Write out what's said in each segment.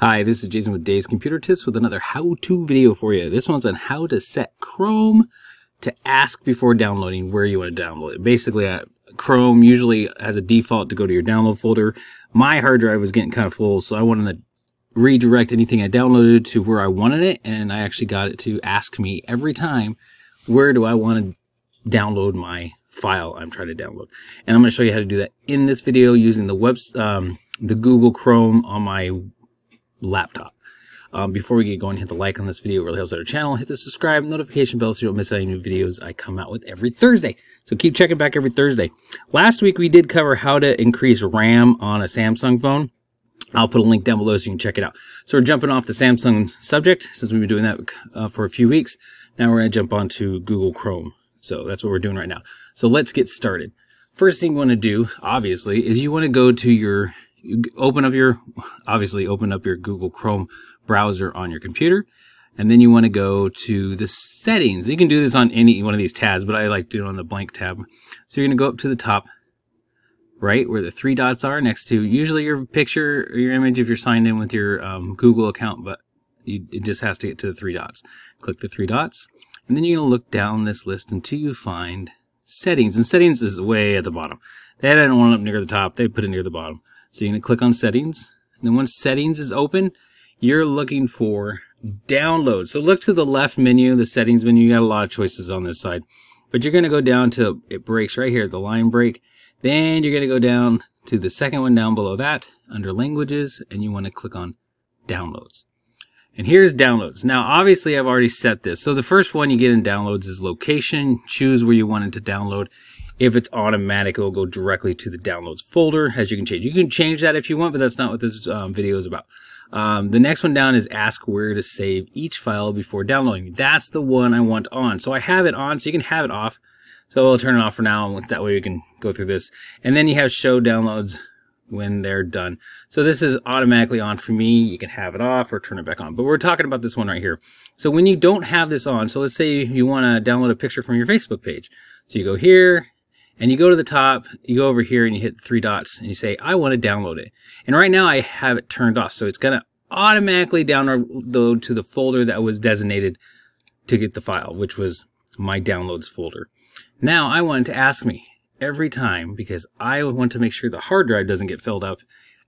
Hi, this is Jason with Daves Computer Tips with another how-to video for you. This one's on how to set Chrome to ask before downloading where you want to download it. Basically, uh, Chrome usually has a default to go to your download folder. My hard drive was getting kind of full, so I wanted to redirect anything I downloaded to where I wanted it, and I actually got it to ask me every time, where do I want to download my file I'm trying to download. And I'm going to show you how to do that in this video using the web, um, the Google Chrome on my laptop. Um, before we get going, hit the like on this video. It really helps out our channel. Hit the subscribe notification bell so you don't miss any new videos I come out with every Thursday. So keep checking back every Thursday. Last week we did cover how to increase RAM on a Samsung phone. I'll put a link down below so you can check it out. So we're jumping off the Samsung subject since we've been doing that uh, for a few weeks. Now we're going to jump on to Google Chrome. So that's what we're doing right now. So let's get started. First thing you want to do, obviously, is you want to go to your, open up your, obviously open up your Google Chrome browser on your computer. And then you want to go to the settings. You can do this on any one of these tabs, but I like to do it on the blank tab. So you're going to go up to the top right where the three dots are next to usually your picture or your image if you're signed in with your um, Google account, but you, it just has to get to the three dots. Click the three dots, and then you're going to look down this list until you find settings. And settings is way at the bottom. They didn't want it up near the top. They put it near the bottom. So you're going to click on settings. And then once settings is open, you're looking for download. So look to the left menu, the settings menu. You got a lot of choices on this side. But you're going to go down to, it breaks right here, the line break. Then you're going to go down to the second one down below that under languages and you want to click on downloads. And here's downloads. Now, obviously, I've already set this. So the first one you get in downloads is location. Choose where you want it to download. If it's automatic, it will go directly to the downloads folder, as you can change. You can change that if you want, but that's not what this um, video is about. Um, the next one down is ask where to save each file before downloading. That's the one I want on. So I have it on, so you can have it off. So I'll turn it off for now. That way we can go through this. And then you have show downloads when they're done. So this is automatically on for me. You can have it off or turn it back on. But we're talking about this one right here. So when you don't have this on, so let's say you want to download a picture from your Facebook page. So you go here and you go to the top, you go over here and you hit three dots and you say, I want to download it. And right now I have it turned off. So it's going to automatically download to the folder that was designated to get the file, which was my downloads folder. Now I want to ask me, every time because I want to make sure the hard drive doesn't get filled up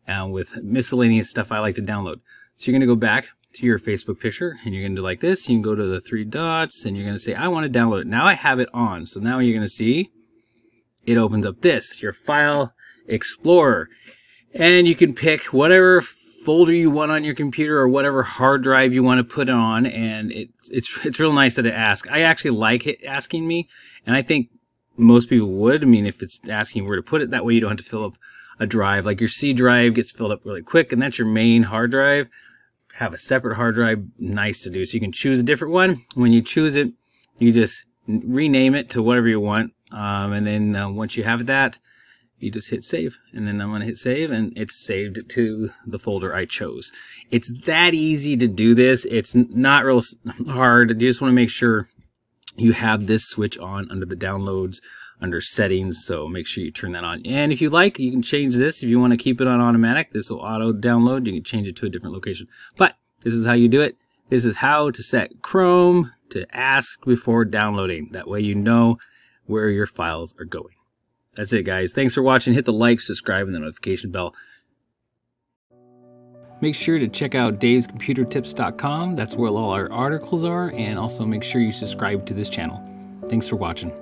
uh, with miscellaneous stuff I like to download. So you're going to go back to your Facebook picture and you're going to do like this. You can go to the three dots and you're going to say, I want to download it. Now I have it on. So now you're going to see it opens up this, your file explorer. And you can pick whatever folder you want on your computer or whatever hard drive you want to put it on. And it, it's, it's real nice that it asks. I actually like it asking me. And I think most people would. I mean, if it's asking where to put it, that way you don't have to fill up a drive. Like your C drive gets filled up really quick, and that's your main hard drive. Have a separate hard drive, nice to do. So you can choose a different one. When you choose it, you just rename it to whatever you want. Um, and then uh, once you have that, you just hit save. And then I'm going to hit save, and it's saved to the folder I chose. It's that easy to do this. It's not real hard. You just want to make sure you have this switch on under the downloads under settings so make sure you turn that on and if you like you can change this if you want to keep it on automatic this will auto download you can change it to a different location but this is how you do it this is how to set Chrome to ask before downloading that way you know where your files are going that's it guys thanks for watching hit the like subscribe and the notification bell Make sure to check out davescomputertips.com. That's where all our articles are. And also make sure you subscribe to this channel. Thanks for watching.